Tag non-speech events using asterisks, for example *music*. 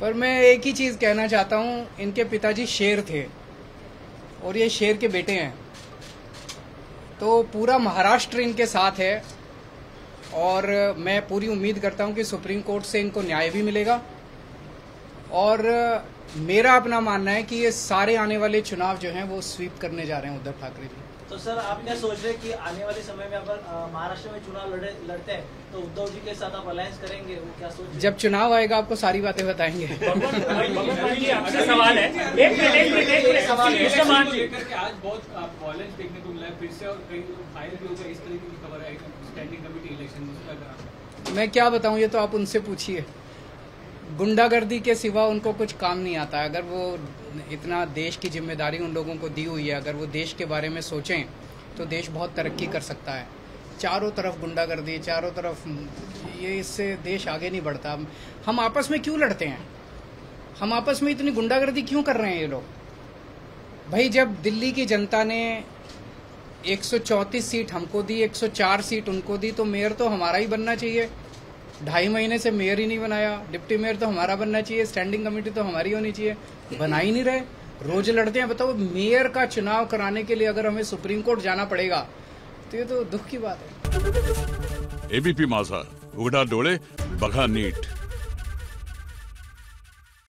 पर मैं एक ही चीज़ कहना चाहता हूँ, इनके पिताजी शेर थे और ये शेर के बेटे हैं। तो पूरा महाराष्ट्र इनके साथ है और मैं पूरी उम्मीद करता हूँ कि सुप्रीम कोर्ट से इनको न्याय भी मिलेगा और मेरा अपना मानना है कि ये सारे आने वाले चुनाव जो हैं वो स्वीप करने जा रहे हैं उद्धव ठाकरे जी। तो सर आप क्या सोच रहे हैं कि आने वाले समय में अगर महाराष्ट्र में चुनाव लड़े लड़ते हैं तो उद्धव जी के साथ आप अलायंस करेंगे? वो क्या सोच जब चुनाव आएगा आपको सारी बातें बताएँगे। *laughs* आपसे सवाल है। आज बहुत वॉयलेंस देखने को मिला है फिर से और कई भी हो इस तरीके की खबर है स्टैंडिंग कमेटी इलेक्शन मैं क्या बताऊँ ये तो आप उनसे पूछिए। गुंडागर्दी के सिवा उनको कुछ काम नहीं आता। अगर वो इतना देश की ज़िम्मेदारी उन लोगों को दी हुई है, अगर वो देश के बारे में सोचें तो देश बहुत तरक्की कर सकता है। चारों तरफ़ गुंडागर्दी, चारों तरफ़ ये इससे देश आगे नहीं बढ़ता। हम आपस में क्यों लड़ते हैं? हम आपस में इतनी गुंडागर्दी क्यों कर रहे हैं ये लोग? भाई, जब दिल्ली की जनता ने 134 सीट हमको दी 104 सीट उनको दी तो मेयर तो हमारा ही बनना चाहिए। ढाई महीने से मेयर ही नहीं बनाया। डिप्टी मेयर तो हमारा बनना चाहिए स्टैंडिंग कमेटी तो हमारी होनी चाहिए। बना ही नहीं रहे। रोज लड़ते हैं, बताओ, मेयर का चुनाव कराने के लिए अगर हमें सुप्रीम कोर्ट जाना पड़ेगा तो ये तो दुख की बात है। एबीपी माझा, उघडा डोळे, बघा नीट।